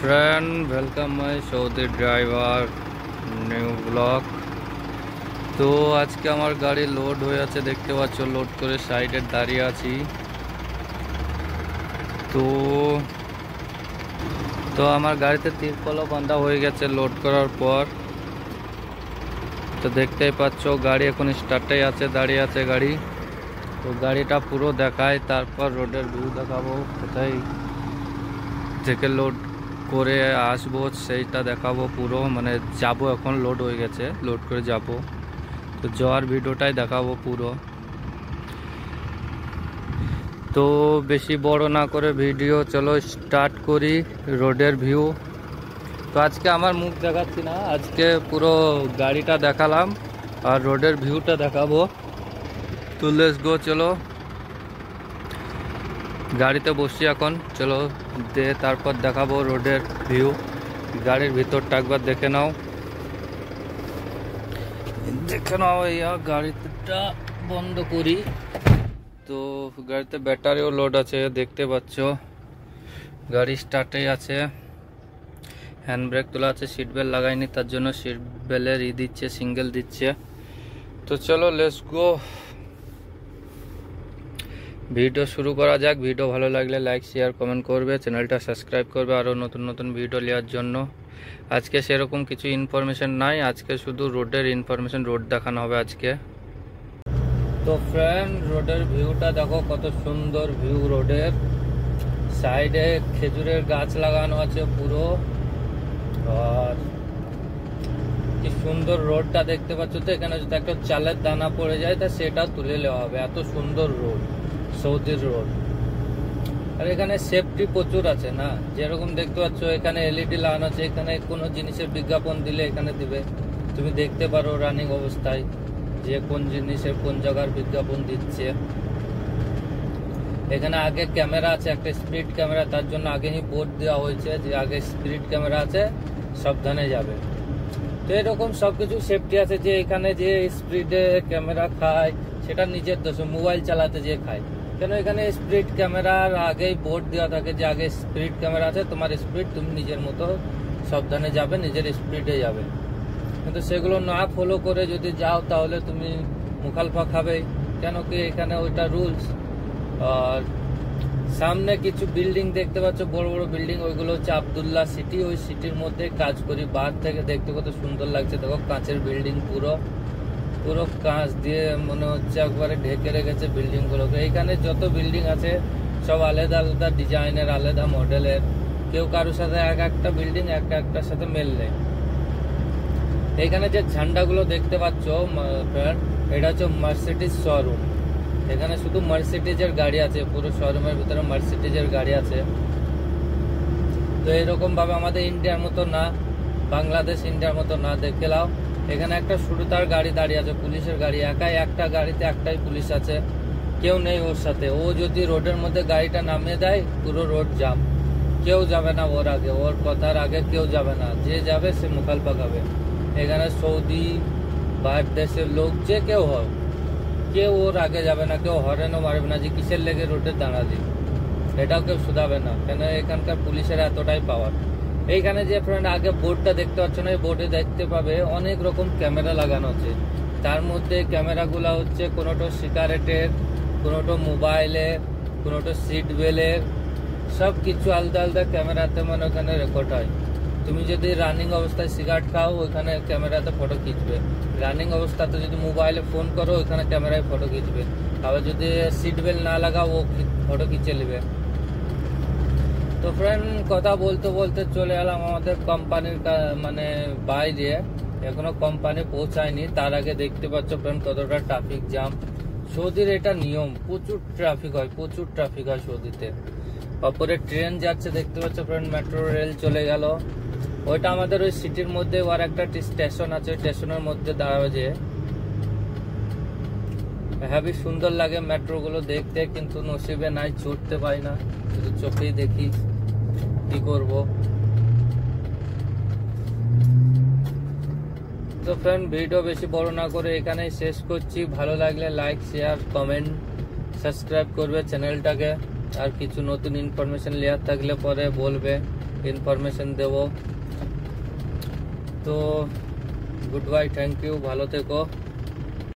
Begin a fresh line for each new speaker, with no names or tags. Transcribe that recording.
Friend welcome my Saudi driver new vlog তো আজকে আমার গাড়ি লোড হয়ে আছে, দেখতে পাচ্ছ লোড করে সাইডে দাঁড়িয়ে আছি। তো তো আমার গাড়িতে তিরপলও বাঁধা হয়ে গেছে লোড করার পর। তো দেখতেই পাচ্ছ, গাড়ি এখন স্টার্টেই আছে, দাঁড়িয়ে আছে গাড়ি। তো গাড়িটা পুরো দেখায়, তারপর রোডের ভিউ দেখাবো, কোথায় থেকে লোড করে আসব, সেইটা দেখাবো পুরো। মানে যাব এখন লোড হয়ে গেছে লোড করে যাব। তো যাওয়ার ভিডিওটাই দেখাবো পুরো। তো বেশি বড় না করে ভিডিও, চলো স্টার্ট করি রোডের ভিউ তো আজকে আমার মুখ দেখাচ্ছি না, আজকে পুরো গাড়িটা দেখালাম আর রোডের ভিউটা দেখাবো। তো লেস গো চলো। গাড়িতে বসছি এখন। চলো, দে, তারপর দেখাবো রোডের ভিউ গাড়ির ভিতরটা একবার দেখে নাও। দেখে নাও ইয়া গাড়িটা বন্ধ করি। তো, গাড়িতে ব্যাটারিও লোড আছে, দেখতে পাচ্ছ। গাড়ি স্টার্টেই আছে। হ্যান্ড ব্রেক তোলা আছে সিট বেল্ট লাগাইনি, তার জন্য সিট বেল্টের ই দিচ্ছে সিঙ্গেল দিচ্ছে। তো চলো লেস গো ভিডিও শুরু করা যাক। ভিডিও ভালো লাগলে লাইক শেয়ার কমেন্ট করবে। চ্যানেলটা সাবস্ক্রাইব করবে আরও নতুন নতুন ভিডিও নেওয়ার জন্য। আজকে সেরকম কিছু ইনফরমেশন নাই। আজকে শুধু রোডের ইনফরমেশন রোড দেখানো হবে আজকে। তো ফ্রেন্ড রোডের ভিউটা দেখো কত সুন্দর ভিউ রোডের। সাইডে খেজুরের গাছ লাগানো আছে পুরো। আর কি সুন্দর রোডটা দেখতে পাচ্ছ তো? এখানে যদি একটা চালের দানা পড়ে যায়, তা সেটা তুলে নেওয়া হবে। এত সুন্দর রোড। সৌদির রোড আর এখানে সেফটি প্রচুর আছে না? যেরকম দেখতে পাচ্ছ, এখানে এলইডি লাগানো আছে, এখানে কোনো জিনিসের বিজ্ঞাপন দিলে এখানে দিবে। তুমি দেখতে পারো রানিং অবস্থায় যে কোন জিনিসের কোন জায়গার বিজ্ঞাপন দিচ্ছে। এখানে আগে ক্যামেরা আছে, একটা স্পিড ক্যামেরা, তার জন্য আগেই বোর্ড দেওয়া হয়েছে যে আগে স্পিড ক্যামেরা আছে, সাবধানে যাবে। তো এরকম সবকিছু সেফটি আছে যে এখানে যে স্পিডে ক্যামেরা খায়, সেটা নিজের দোষ মোবাইল চালাতে যে খায়। কেন এখানে স্পিড ক্যামেরার আগেই বোর্ড দেওয়া থাকে যে আগে স্পিড ক্যামেরা আছে, তোমার স্পিড তুমি নিজের মতো সাবধানে যাবে, নিজের স্পিডে যাবে। কিন্তু সেগুলো না ফলো করে যদি যাও, তাহলে তুমি মুখালফা খাবে। কেন কি এখানে ওইটা রুলস আর সামনে কিছু বিল্ডিং দেখতে পাচ্ছ, বড় বড় বিল্ডিং ওইগুলো হচ্ছে আবদুল্লাহ সিটি ওই সিটির মধ্যে কাজ করি। বার থেকে দেখতে কত সুন্দর লাগছে। দেখো, কাঁচের বিল্ডিং পুরো। পুরো কাঁচ দিয়ে মনে হচ্ছে একবারে ঢেকে রেখেছে বিল্ডিং গুলোকে এইখানে যত বিল্ডিং আছে, সব আলাদা আলাদা ডিজাইনের, আলাদা মডেলের। কেউ কারোর সাথে এক একটা বিল্ডিং, এক একটার সাথে মেল নেই। এখানে যে ঝান্ডাগুলো দেখতে পাচ্ছ এটা হচ্ছে মার্সিডিজ শোরুম এখানে শুধু মার্সিডিজের গাড়ি আছে, পুরো শোরুমের ভিতরে মার্সিডিজের গাড়ি আছে। তো এরকম ভাবে আমাদের ইন্ডিয়ার মতো না, বাংলাদেশ ইন্ডিয়ার মতো না, দেখে লাও এখানে একটা শুরু তার গাড়ি দাঁড়িয়ে আছে, পুলিশের গাড়ি। একাই একটা গাড়িতে একটাই পুলিশ আছে। কেউ নেই ওর সাথে। ও যদি রোডের মধ্যে গাড়িটা নামিয়ে দেয়, পুরো রোড জাম কেউ যাবে না ওর আগে। ওর কথার আগে কেউ যাবে না। যে যাবে, সে মুখাল পাকাবে। এখানে সৌদি বাইরের দেশের লোক যে কেউ হয় কেউ ওর আগে যাবে না। কেউ হরেনও মারবে না যে কিসের লেগে রোডে দাঁড়ালি। এটাও কেউ শুধাবে না। কেন এখানকার পুলিশের এতটাই পাওয়ার এইখানে যে ফ্রেন্ড আগে বোর্ডটা দেখতে পাচ্ছ না, এই বোর্ডে দেখতে পাবে অনেক রকম ক্যামেরা লাগানো আছে। তার মধ্যে ক্যামেরাগুলো হচ্ছে কোনোটা সিগারেটের কোনোটা মোবাইলের কোনোটা সিট বেলের সব কিছু আলাদা আলাদা ক্যামেরাতে মানে ওখানে রেকর্ড হয়। তুমি যদি রানিং অবস্থায় সিগারেট খাও ওইখানে ক্যামেরাতে ফটো খিঁচবে। রানিং অবস্থাতে যদি মোবাইলে ফোন করো ওইখানে ক্যামেরায় ফটো খিঁচবে। আবার যদি সিট বেল্ট না লাগাও, ও ফটো খিচে নেবে। তো ফ্রেন্ড কথা বলতে বলতে চলে এলাম আমাদের কোম্পানির মানে বাইরে। এখনও কোম্পানি পৌঁছায়নি। তার আগে দেখতে পাচ্ছ ফ্রেন্ড কতটা ট্রাফিক জ্যাম সৌদির এটা নিয়ম, প্রচুর ট্রাফিক হয়, প্রচুর ট্রাফিক হয় সৌদিতে। অপরে ট্রেন যাচ্ছে, দেখতে পাচ্ছ ফ্রেন্ড মেট্রো রেল চলে গেল। ওইটা আমাদের ওই সিটির মধ্যে আর একটা স্টেশন আছে। ওই স্টেশনের মধ্যে দাঁড়াবে যে হ্যাভি সুন্দর লাগে মেট্রো গুলো দেখতে, কিন্তু নসিবে নাই, চড়তে পাই না। শুধু চোখেই দেখি কি করব। তো ফ্রেন্ড ভিডিও বেশি বড় না করে এখানেই শেষ করছি। ভালো লাগলে লাইক শেয়ার কমেন্ট সাবস্ক্রাইব করবে চ্যানেলটাকে। আর কিছু নতুন ইনফরমেশন লেয়ার থাকলে পরে বলবে ইনফরমেশন দেব। তো গুড বাই থ্যাংক ইউ ভালো থেকো।